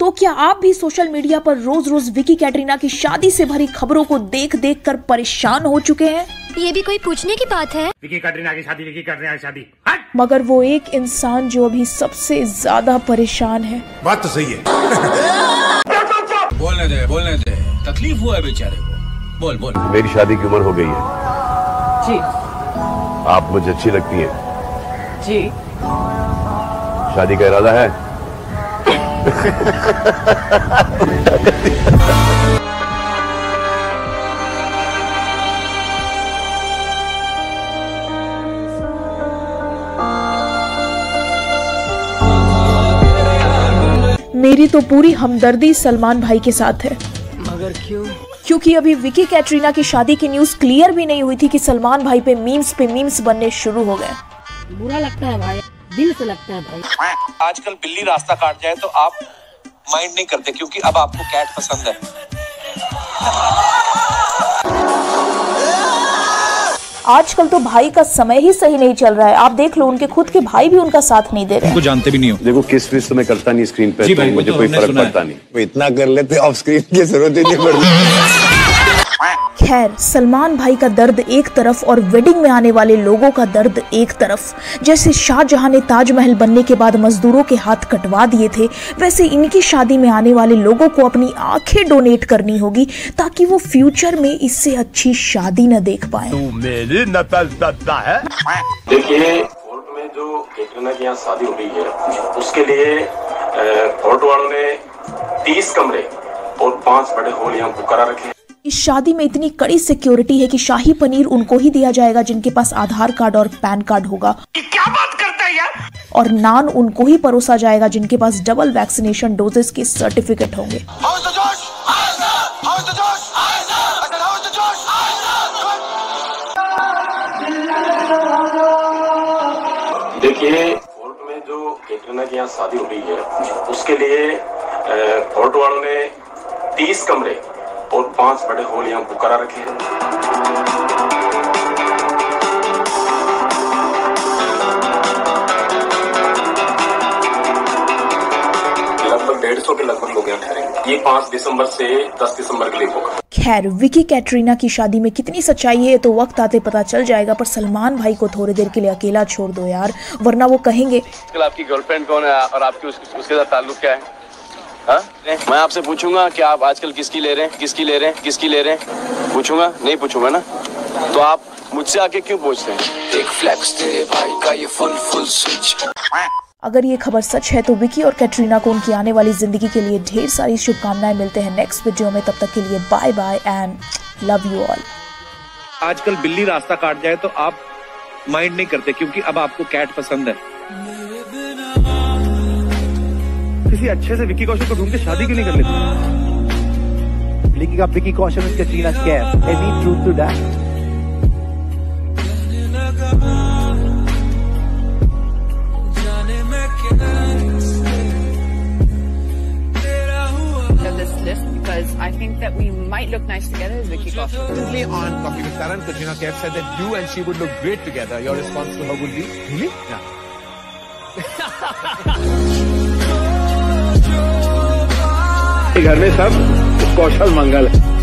तो क्या आप भी सोशल मीडिया पर रोज रोज विकी कैटरीना की शादी से भरी खबरों को देख देख कर परेशान हो चुके हैं? ये भी कोई पूछने की बात है? विकी कैटरीना की शादी विकी कैटरीना की शादी। मगर वो एक इंसान जो अभी सबसे ज़्यादा परेशान है। बात तो सही है। बोलने दे बोलने दे। तकलीफ़ हुआ है बेचारे को। बोल बोल। मेरी शादी की उम्र हो गई है। जी। आप मुझे अच्छी लगती हैं। जी। शादी का इरादा है? मेरी तो पूरी हमदर्दी सलमान भाई के साथ है। मगर क्यों? क्योंकि अभी विकी कैटरीना की शादी की न्यूज़ क्लियर भी नहीं हुई थी कि सलमान भाई पे मीम्स पे मीम्स बनने शुरू हो गए। बुरा लगता है भाई। दिल से लगता है भाई। आजकल बिल्ली रास्ता काट जाए तो आप माइंड नहीं करते क्योंकि अब आपको कैट पसंद है। आजकल तो भाई का समय ही सही नहीं चल रहा है। आप देख लो उनके खुद के भाई भी उनका साथ नहीं दे रहे। हैं। जानते भी नहीं हो। देखो किस तो मैं करता नहीं स्क्रीन पे जी तो मुझे तो कोई फ़र्क पड़ता नहीं। वो इतना कर लेते ऑफ़ स्क्रीन की ज़रूरत ही नहीं पड़ती। खैर सलमान भाई का दर्द एक तरफ़ और वेडिंग में आने वाले लोगों का दर्द एक तरफ़। जैसे शाहजहां ने ताजमहल बनने के बाद मजदूरों के हाथ कटवा दिए थे वैसे इनकी शादी में आने वाले लोगों को अपनी आँखें डोनेट करनी होगी ताकि वो फ्यूचर में इससे अच्छी शादी न देख पाए। मेरी नकल सकता है। देखिए कोर्ट में जो कैटरीना की यहाँ शादी हो रही है उसके लिए कोर्ट वालों ने 30 कमरे और पाँच बड़े हॉल यहाँ बुक करा रखे हैं। इस शादी में इतनी कड़ी सिक्योरिटी है कि शाही पनीर उनको ही दिया जाएगा जिनके पास आधार कार्ड और पैन कार्ड होगा। क्या बात करता है यार? और नान उनको ही परोसा जाएगा जिनके पास डबल वैक्सीनेशन डोजेस के सर्टिफिकेट होंगे। देखिए कोर्ट में जो कैटरीना की यहाँ शादी हो रही है उसके लिए कोर्ट वालों ने 30 कमरे पाँच बड़े हॉल यहाँ बुक करा रखे हैं। डेढ़ सौ के लगभग लोग यहाँ ठहरेंगे ये पाँच दिसंबर से दस दिसंबर के लिए होगा खैर विकी कैटरीना की शादी में कितनी सच्चाई है तो वक्त आते पता चल जाएगा पर सलमान भाई को थोड़ी देर के लिए अकेला छोड़ दो यार वरना वो कहेंगे आपकी गर्लफ्रेंड कौन है और आपकी उसके साथ ताल्लुक क्या है? हाँ? मैं आपसे पूछूँगा कि आप आजकल किसकी ले रहे हैं किसकी ले रहे हैं किसकी ले रहे हैं? पूछूँगा? नहीं पूछूँगा ना? तो आप मुझसे आके क्यों पूछते हैं? एक फ्लैक्स तेरे भाई का ये फुल फुल स्विच अगर ये खबर सच है तो विकी और कैटरीना को उनकी आने वाली ज़िंदगी के लिए ढेर सारी शुभकामनाएँ मिलते हैं नेक्स्ट वीडियो में तब तक के लिए bye bye and love you all आजकल बिल्ली रास्ता काट जाए तो आप माइंड नहीं करते क्योंकि अब आपको कैट पसंद है। किसी अच्छे से विक्की कौशल को ढूंढ के शादी क्यों नहीं कर लेते and Katrina Kaif. Any truth to that? of this list because I think that we might look nice together as Vicky Kaushal. Recently on Coffee with Karan, Katrina Kaif said that you and she would look great together. Your response to her would be, really? Yeah. घर में सब कौशल मंगल है।